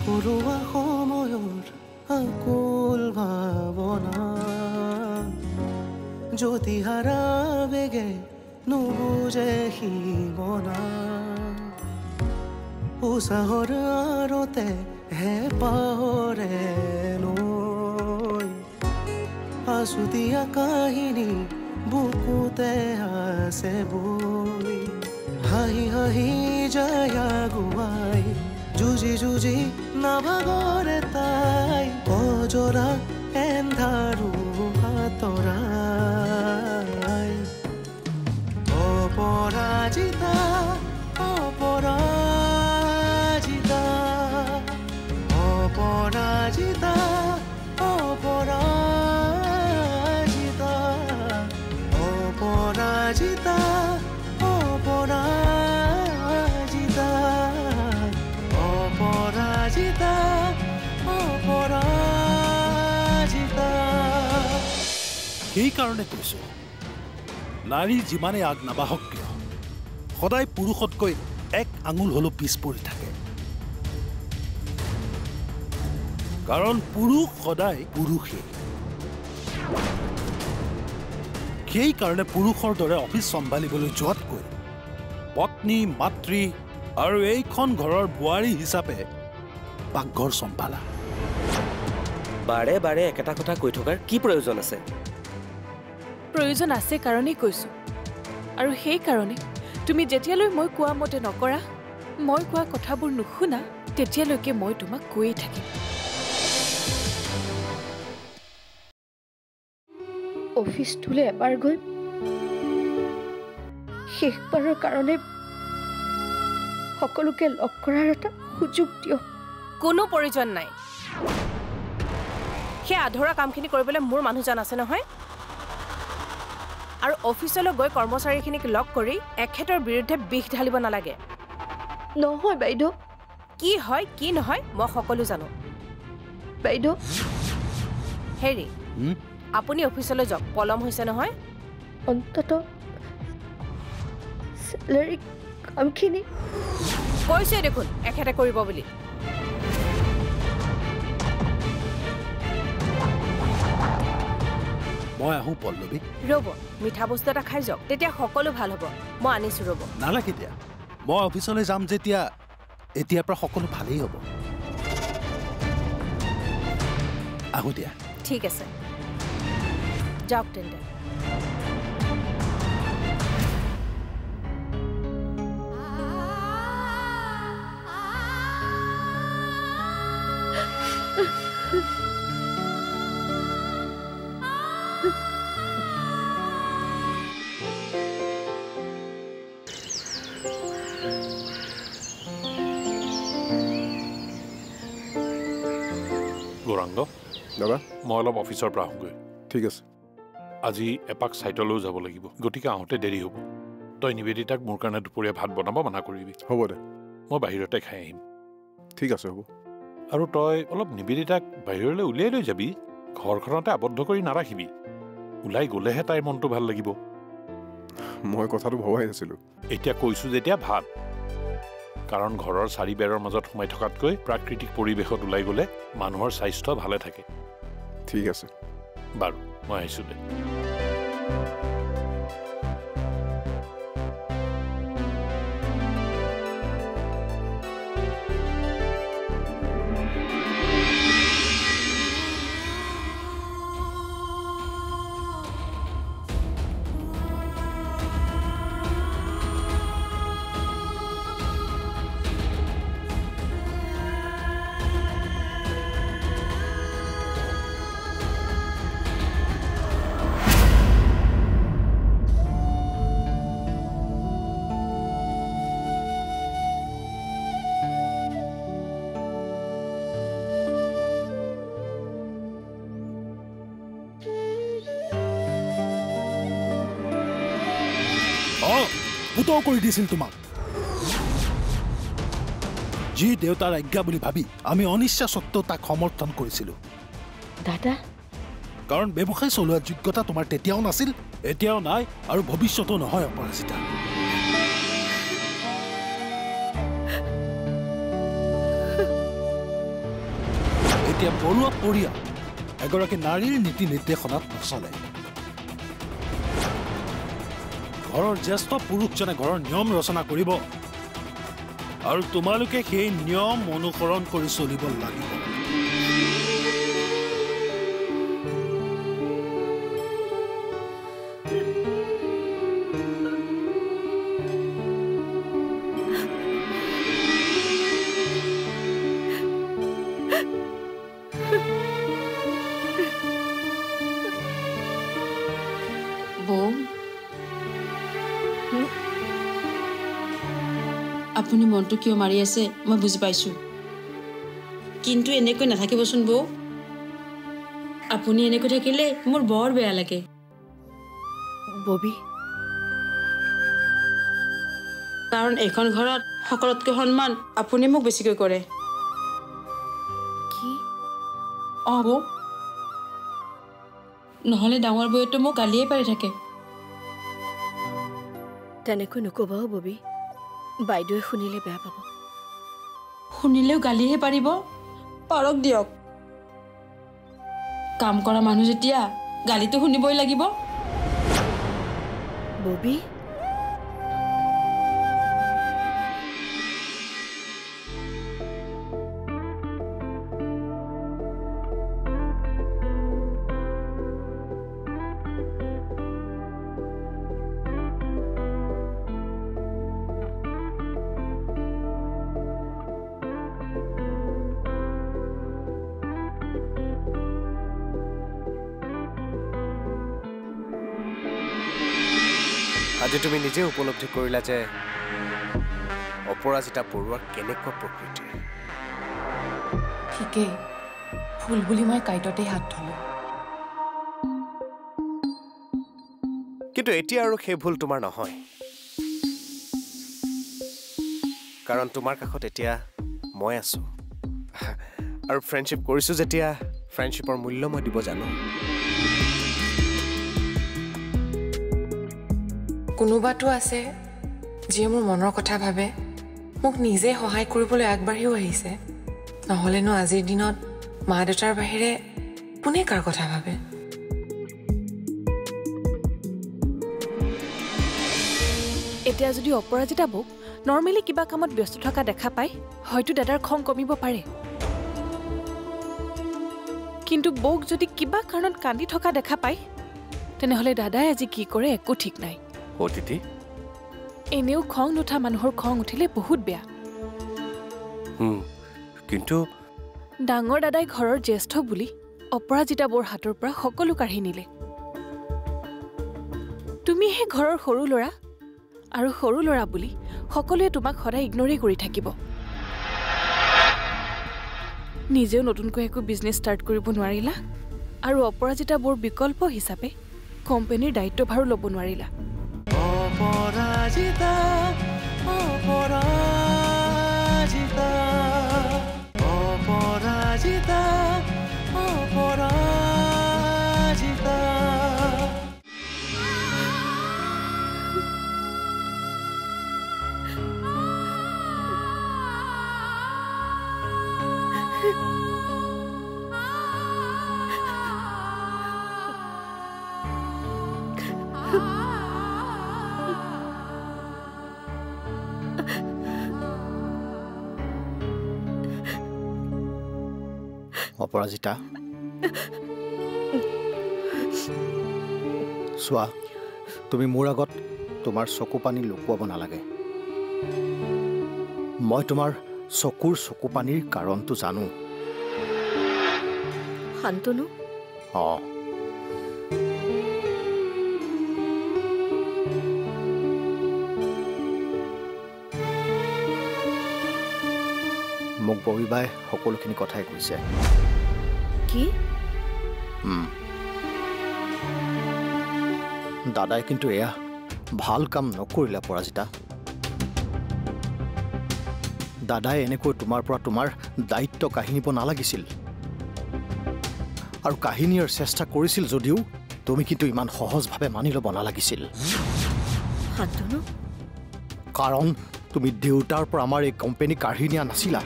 আকৰুৱা সময়ৰ আকুল ভাৱনা জ্যোতিহাৰা বেগে নুবুজে সীমনা উচাহৰ আৰতে হে পাহৰে নৈ কাহিনী বুকুতে আছে বৈ হাঁহি হাঁহি যায় আগুৱাই যুজি যুজি নাভাগরে তাই অজরা এন্ধারু সেইকাৰণে কৈছো নাৰী যিমানেই আগ নাবাহক কিয় সদায় পুৰুষতকৈ এক আঙুল হ'লেও পিছ পৰি থাকে। কাৰণ পুৰুষ সদায় পুৰুষেই সেইকাৰণে পুৰুষৰ দৰে অফিচ চম্ভালিবলৈ যোৱাতকৈ পত্নী মাতৃ আৰু এইখন ঘৰৰ বোৱাৰী হিচাপে পাকঘৰ চম্ভালা। বাৰে বাৰে একেটা কথা কৈ থকাৰ কি প্ৰয়োজন আছে? প্ৰয়োজন আছে কাৰণেই কৈছোঁ। আৰু সেইকাৰণে তুমি যেতিয়ালৈ মই কোৱা মতে নকৰা মই কোৱা কথাবোৰ নুশুনা তেতিয়ালৈকে মই তোমাক কৈয়ে থাকিম। অফিচটোলৈ এবাৰ গৈ শেষবাৰৰ কাৰণে সকলোকে লগ কৰাৰ এটা সুযোগ দিয়ক কোনো প্ৰয়োজন নাই। সেই আধৰুৱা কামখিনি কৰিবলৈ মোৰ মানুহজন আছে নহয়। আৰু অফিচলৈ গৈ কৰ্মচাৰীখিনিক লগ কৰি এখেতৰ বিৰুদ্ধে বিষ ঢালিব নালাগে। নহয় বাইদেউ। কি হয় কি নহয় মই সকলো জানো। বাইদেউ। হেৰি? আপুনি অফিচলৈ যাওক পলম হৈছে নহয়? অন্তত কামখিনি কৈছোৱে দেখোন এখেতে কৰিব বুলি। মই আহোঁ পল্লৱী ৰ'ব মিঠা বস্তু এটা খাই যাওক। তেতিয়া সকলো ভাল হ'ব। মই আনিছোঁ ৰ'ব। নালাগে দিয়া। মই অফিচলৈ যাম যেতিয়া এতিয়াৰ পৰা সকলো ভালেই হ'ব। আহোঁ দিয়া। ঠিক আছে। যাওক তেন্তে। মই অলপ অফিচৰ পৰা আহোঁগৈ। ঠিক আছে। আজি এপাক চাইটলৈও যাব লাগিব। গতিকে আহোঁতে দেৰি হ'ব। তই নিবেদিতাক মোৰ কাৰণে দুপৰীয়া ভাত বনাব মানা কৰিবি। হ'ব দে। মই বাহিৰতে খাই আহিম। ঠিক আছে হ'ব। আৰু তই অলপ নিবেদিতাক বাহিৰলৈ উলিয়াই লৈ যাবি। ঘৰখনতে আবদ্ধ কৰি নাৰাখিবি। ওলাই গ'লেহে তাইৰ মনটো ভাল লাগিব। মই কথাটো ভবাই নাছিলোঁ। এতিয়া কৈছোঁ যেতিয়া ভাত। কাৰণ ঘৰৰ চাৰি বেৰৰ মাজত সোমাই থকাতকৈ প্ৰাকৃতিক পৰিৱেশত ওলাই গ'লে মানুহৰ স্বাস্থ্য ভালে থাকে। ঠিক আছে। বাৰু মই আহিছোঁ দে পুতৌ কৰি দিছিল তোমাক। যি দেউতাৰ আজ্ঞা বুলি ভাবি আমি অনিচ্ছা স্বত্বেও তাক সমৰ্থন কৰিছিলোঁ। দাদা? কাৰণ ব্যৱসায় চলোৱাৰ যোগ্যতা তোমাৰ তেতিয়াও নাছিল এতিয়াও নাই আৰু ভৱিষ্যতো নহয় অপৰাজিতা। এতিয়া বৰুৱা পৰিয়াল এগৰাকী নাৰীৰ নীতি নিৰ্দেশনাত নচলে। ঘৰৰ জ্যেষ্ঠ পুৰুষজনে ঘৰৰ নিয়ম ৰচনা কৰিব আৰু তোমালোকে সেই নিয়ম অনুসৰণ কৰি চলিব লাগিব। মনটো কিয় মাৰি আছে মই বুজি পাইছোঁ। কিন্তু এনেকৈ নাথাকিবচোন বৌ। আপুনি এনেকৈ থাকিলে মোৰ বৰ বেয়া লাগে। ববী। কাৰণ এইখন ঘৰত সকলোতকৈ সন্মান আপুনি মোক বেছিকৈ কৰে। কি? অঁ বৌ। নহ'লে ডাঙৰ বৌয়েতো মোক গালিয়ে পাৰি থাকে। তেনেকৈ নকবা অ' ববী। বাইদেৱে শুনিলে বেয়া পাব। শুনিলেও গালিহে পাৰিব? পাৰক দিয়ক। কাম কৰা মানুহ যেতিয়া গালিটো শুনিবই লাগিব। ববী? আজি তুমি নিজে উপলব্ধি কৰিলা যে অপৰাজিতা বৰুৱাৰ কেনেকুৱা প্ৰকৃতি ঠিকেই। ভুল বুলি মই কাইটতেই হাত থলোঁ কিন্তু এতিয়া আৰু সেই ভুল তোমাৰ নহয়। কাৰণ তোমাৰ কাষত এতিয়া মই আছো। আৰু ফ্ৰেণ্ডশ্বিপ কৰিছো যেতিয়া ফ্ৰেণ্ডশ্বিপৰ মূল্য মই দিব জানো। কোনোবাতো আছে যিয়ে মোৰ মনৰ কথা ভাবে মোক নিজে সহায় কৰিবলৈ আগবাঢ়িও আহিছে। নহ'লেনো আজিৰ দিনত মা দেউতাৰ বাহিৰে কোনে কাৰ কথা ভাবে? এতিয়া যদি অপৰাজিতা বৌক নৰ্মেলি কিবা কামত ব্যস্ত থকা দেখা পায় হয়তো দাদাৰ খং কমিব পাৰে। কিন্তু বৌক যদি কিবা কাৰণত কান্দি থকা দেখা পায় তেনেহ'লে দাদাই আজি কি কৰে একো ঠিক নাই। অ' তিথি এনেও খং নুঠা মানুহৰ খং উঠিলে বহুত বেয়া। কিন্তু ডাঙৰ দাদাই ঘৰৰ জ্যেষ্ঠ বুলি অপৰাজিতা বৌৰ হাতৰ পৰা সকলো কাঢ়ি নিলে। তুমিহে ঘৰৰ সৰু ল'ৰা আৰু সৰু ল'ৰা বুলি সকলোৱে তোমাক সদায় ইগনৰেই কৰি থাকিব। নিজেও নতুনকৈ একো বিজনেছ ষ্টাৰ্ট কৰিব নোৱাৰিলা আৰু অপৰাজিতা বৌৰ বিকল্প হিচাপে কোম্পানীৰ দায়িত্বভাৰো ল'ব নোৱাৰিলা। অপৰাজিতা অপৰাজিতা অপৰাজিতা। চোৱা তুমি মোৰ আগত তোমাৰ চকু পানী লুকুৱাব নালাগে। মই তোমাৰ চকুৰ চকু পানীৰ কাৰণটো জানো। শান্তনু? অঁ। মোক ববিবাই সকলোখিনি কথাই কৈছে। কি। দাদাই কিন্তু এয়া ভাল কাম নকৰিলে পৰাজিতা। দাদাই এনেকৈ তোমাৰ পৰা তোমাৰ দায়িত্ব কাঢ়ি নিব নালাগিছিল। আৰু কাহিনী নিয়াৰ চেষ্টা কৰিছিল যদিও তুমি কিন্তু ইমান সহজভাৱে মানি ল'ব নালাগিছিল। কাৰণ তুমি দেউতাৰ পৰা আমাৰ এই কোম্পানী কাঢ়ি নিয়া নাছিলা।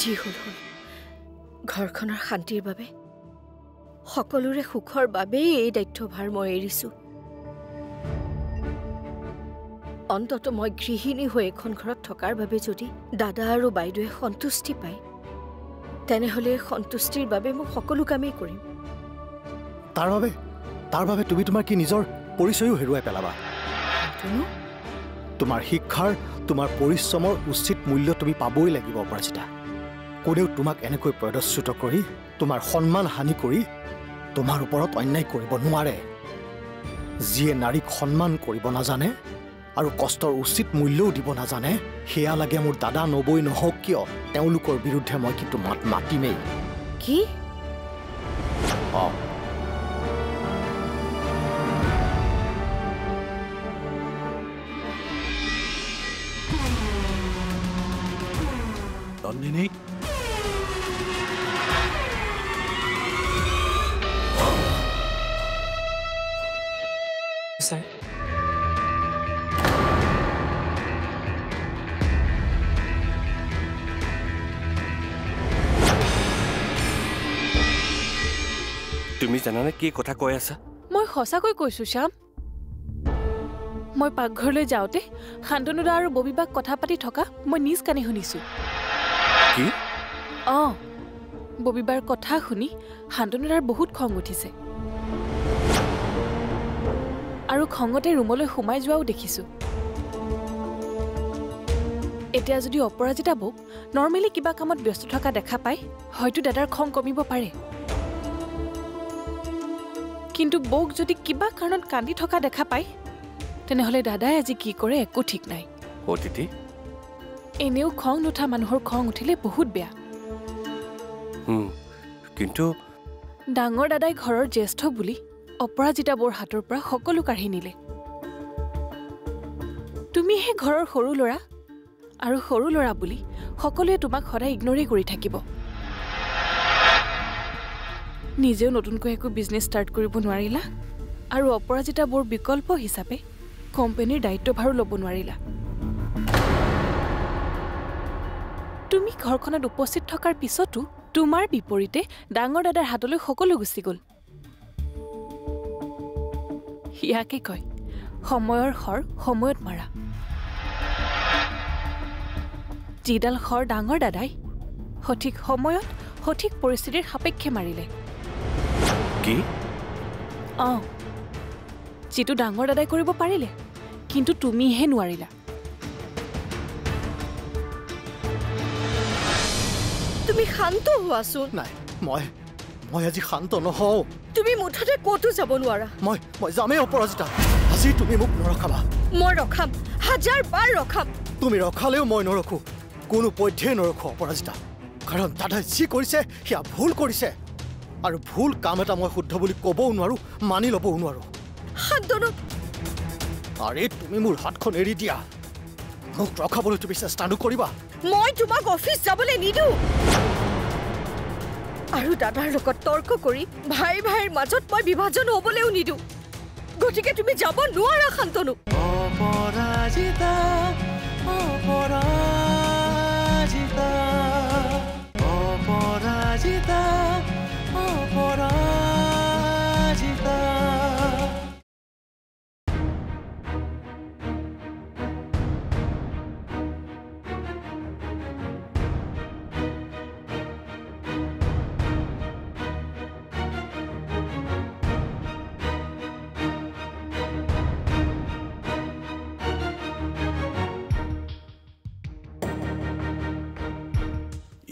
যি হ'ল হ'ল ঘৰখনৰ শান্তিৰ বাবে সকলোৰে সুখৰ বাবেই এই দায়িত্বভাৰ মই এৰিছোঁ। অন্তত মই গৃহিণী হৈ এখন ঘৰত থকাৰ বাবে যদি দাদা আৰু বাইদেৱে সন্তুষ্টি পায় তেনেহ'লে সন্তুষ্টিৰ বাবে মই সকলো কামেই কৰিম। তাৰ বাবে তাৰ বাবে তুমি তোমাৰ কি নিজৰ পৰিচয়ো হেৰুৱাই পেলাবা? তোমাৰ শিক্ষাৰ তোমাৰ পৰিশ্ৰমৰ উচিত মূল্য তুমি পাবই লাগিব অপৰাজিতা কোনেও তোমাক এনেকৈ প্ৰদৰ্শিত কৰি তোমাৰ সন্মান হানি কৰি তোমাৰ ওপৰত অন্যায় কৰিব নোৱাৰে। যিয়ে নাৰীক সন্মান কৰিব নাজানে আৰু কষ্টৰ উচিত মূল্যও দিব নাজানে সেয়া লাগে মোৰ দাদা নবৈ নহওক কিয় তেওঁলোকৰ বিৰুদ্ধে মই কিন্তু মাত মাতিমেই। কি? অঁ। নন্দিনী? ছাৰ তুমি জানানে কি কথা কৈ আছা? মই সঁচাকৈ কৈছো শ্যাম। মই পাকঘৰলৈ যাওঁতে শান্তনুদা আৰু ববিবাক কথা পাতি থকা মই নিজ কাণে শুনিছো। কি? অঁ। ববিবাৰ কথা শুনি শান্তনুদাৰ বহুত খং উঠিছে। খঙতে ৰুমলৈ সোমাই যোৱাও দেখিছো। এতিয়া যদি অপৰাজিতা বৌক নৰ্মেলি কিবা কামত ব্যস্ত থকা দেখা পায় হয়তো দাদাৰ খং কমিব পাৰে। কিন্তু বৌক যদি কিবা কাৰণত কান্দি থকা দেখা পায় তেনেহ'লে দাদাই আজি কি কৰে একো ঠিক নাই। অতিথি এনেও খং নুঠা মানুহৰ খং উঠিলে বহুত বেয়া। কিন্তু ডাঙৰ দাদাই ঘৰৰ জ্যেষ্ঠ বুলি অপৰাজিতা বৰ হাতৰ পৰা সকলো কাঢ়ি নিলে। তুমিহে ঘৰৰ সৰু ল'ৰা আৰু সৰু ল'ৰা বুলি সকলোৱে তোমাক সদায় ইগনৰেই কৰি থাকিব। নিজেও নতুনকৈ একো বিজনেছ ষ্টাৰ্ট কৰিব নোৱাৰিলা আৰু অপৰাজিতা বৰ বিকল্প হিচাপে কোম্পানীৰ দায়িত্বভাৰো ল'ব নোৱাৰিলা। তুমি ঘৰখনত উপস্থিত থকাৰ পিছতো তোমাৰ বিপৰীতে ডাঙৰ দাদাৰ হাতলৈ সকলো গুচি গ'ল। ইয়াকে কয় সময়ৰ শৰ সময়ত মাৰা। যিডাল শৰ ডাঙৰ দাদাই সঠিক সময়ত সঠিক পৰিস্থিতিৰ সাপেক্ষে মাৰিলে। কি? অঁ যিটো ডাঙৰ দাদাই কৰিব পাৰিলে কিন্তু তুমিহে নোৱাৰিলা। তুমি শান্ত হোৱাচোন। নাই মই মই আজি শান্ত নহওঁ। তুমি মুঠতে ক'তো যাব নোৱাৰা। মই মই যামেই অপৰাজিতা। আজি তুমি মোক নৰখাবা। মই ৰখাম হাজাৰ বাৰ ৰখাম। তুমি ৰখালেও মই নৰখোঁ। কোনো পধ্যেই নৰখোঁ অপৰাজিতা। কাৰণ দাদাই যি কৰিছে সেয়া ভুল কৰিছে। আৰু ভুল কাম এটা মই শুদ্ধ বুলি ক'বও নোৱাৰোঁ মানি ল'বও নোৱাৰোঁ। শান্তনু আৰে তুমি মোৰ হাতখন এৰি দিয়া। মোক ৰখাবলৈ তুমি চেষ্টা নকৰিবা। মই তোমাক অফিচ যাবলৈ নিদিওঁ। আৰু দাদাৰ লগত তৰ্ক কৰি ভাই ভাইৰ মাজত মই বিভাজন হ'বলৈও নিদিওঁ। গতিকে তুমি যাব নোৱাৰা শান্তনু।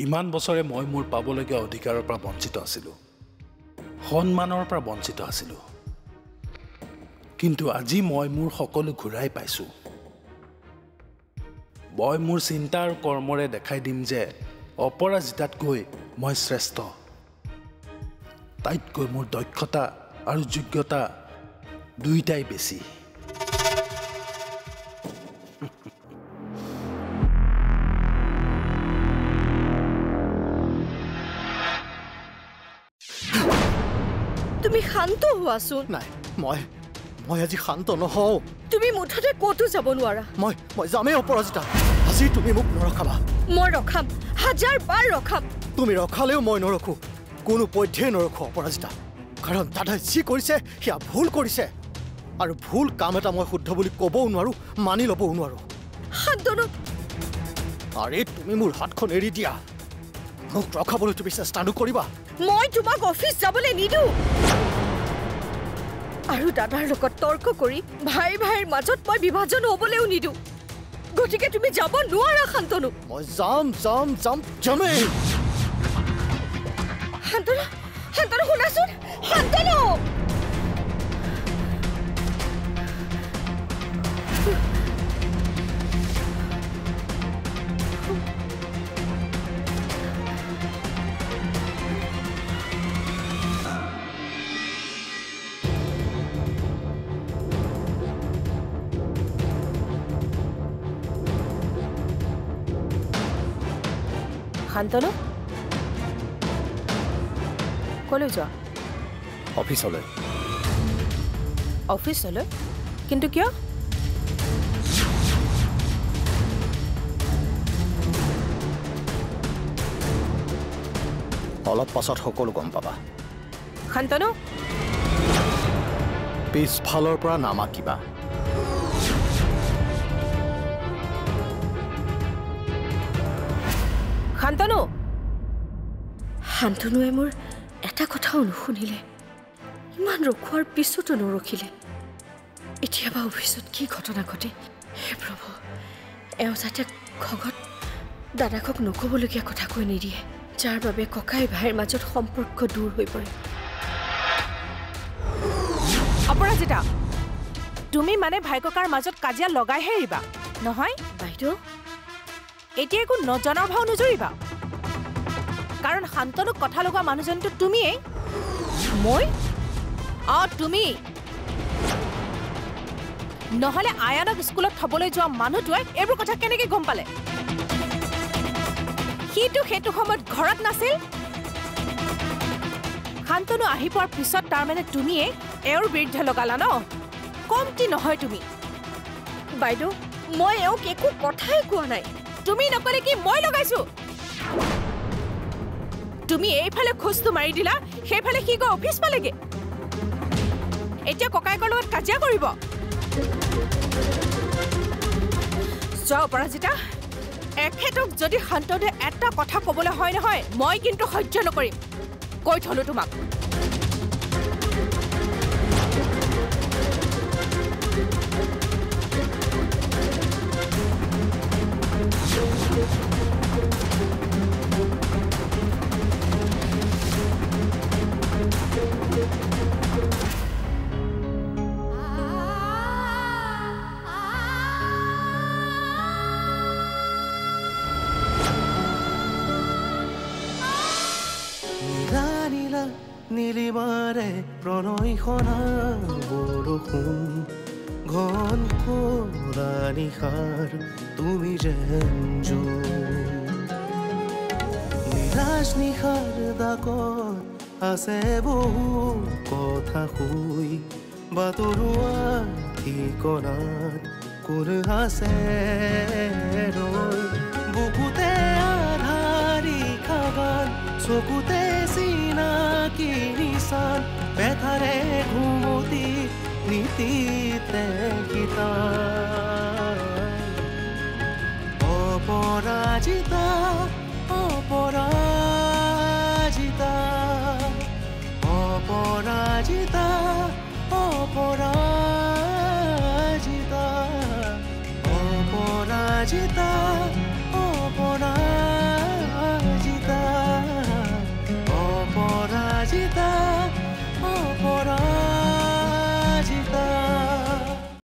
ইমান বছৰে মই মোৰ পাবলগীয়া অধিকাৰৰ পৰা বঞ্চিত আছিলোঁ। সন্মানৰ পৰা বঞ্চিত আছিলোঁ। কিন্তু আজি মই মোৰ সকলো ঘূৰাই পাইছোঁ। মই মোৰ চিন্তা আৰু কৰ্মৰে দেখাই দিম যে অপৰাজিতাতকৈ মই শ্ৰেষ্ঠ। তাইতকৈ মোৰ দক্ষতা আৰু যোগ্যতা দুয়োটাই বেছি। হোৱাচোন নাই মই মই আজি শান্ত নহওঁ। তুমি মুঠতে ক'তো যাব নোৱাৰা। মই মই যামেই অপৰাজিতা। আজি তুমি মোক নৰখাবা। মই ৰখাম হাজাৰ বাৰ ৰখাম। তুমি ৰখালেও মই নৰখো। কোনো পধ্যেই নৰখো অপৰাজিতা। কাৰণ দাদাই যি কৰিছে সেয়া ভুল কৰিছে। আৰু ভুল কাম এটা মই শুদ্ধ বুলি ক'বও নোৱাৰোঁ মানি ল'বও নোৱাৰোঁ। শান্তনু আৰে তুমি মোৰ হাতখন এৰি দিয়া। মোক ৰখাবলৈ তুমি চেষ্টা নকৰিবা। মই তোমাক অফিচ যাবলৈ নিদিওঁ। আৰু দাদাৰ লগত তৰ্ক কৰি ভাই ভাইৰ মাজত মই বিভাজন হ'বলৈও নিদিওঁ। গতিকে তুমি যাব নোৱাৰা শান্তনু। মই যাম যাম যাম যামেই। শান্তনু শান্তনু শুনাচোন। শান্তনু! শান্তনু কলৈ যোৱা? অফিচলৈ। অফিচলৈ? কিন্তু কিয়? অলপ পাছত সকলো গম পাবা। শান্তনু পিছফালৰ পৰা নামাতিবা শান্তনু? শান্তনুৱে মোৰ এটা কথাও নুশুনিলে। ইমান ৰখোৱাৰ পিছতো নৰখিলে। এতিয়া বা অফিচত কি ঘটনা ঘটে? হে প্ৰভু এওঁ যাতে খগত দাদাকক নক'বলগীয়া কথা কৈ নিদিয়ে যাৰ বাবে ককাই ভাইৰ মাজত সম্পৰ্ক দূৰ হৈ পৰে। অপৰাজিতা তুমি মানে ভাই ককাৰ মাজত কাজিয়া লগাইহে এৰিবা নহয়? বাইদেউ এতিয়া একো নজনাৰ ভাও নজৰিবা। কাৰণ শান্তনুক কথা লগোৱা মানুহজনীটো তুমিয়েই। মই? অঁ তুমি নহ'লে আয়ানক স্কুলত থবলৈ যোৱা মানুহটোৱে এইবোৰ কথা কেনেকৈ গম পালে? সিটো সেইটো সময়ত ঘৰত নাছিল? শান্তনু আহি পোৱাৰ পিছত তাৰমানে তুমিয়ে এওঁৰ বিৰুদ্ধে লগালা ন? কমটি নহয় তুমি। বাইদেউ মই এওঁক একো কথাই কোৱা নাই। তুমি নকলে কি মই লগাইছো? তুমি এইফালে খোজটো মাৰি দিলা সেইফালে সি গৈ অফিচ পালেগে। এতিয়া ককায়েকৰ লগত কাজিয়া কৰিব। যোৱা অপৰাজিতা এখেতক যদি শান্তনুৱে এটা কথা ক'বলৈ হয় নহয় মই কিন্তু সহ্য নকৰিম। কৈ থলো তোমাক। নীলা নীলিমাৰে প্ৰণয়খনা বৰষুণ ঘন কোলা নিশাৰ তুমি যেন নিৰাজ নিশাৰ দাকত আছে বহু কথা শুই বাতৰুৱা ঠিকনাত কোন আছে ৰৈ। বুকুতে আধাৰি খাগান চকুতে के निशान पैथरे घूमोती नीति तैकिता अपराजिता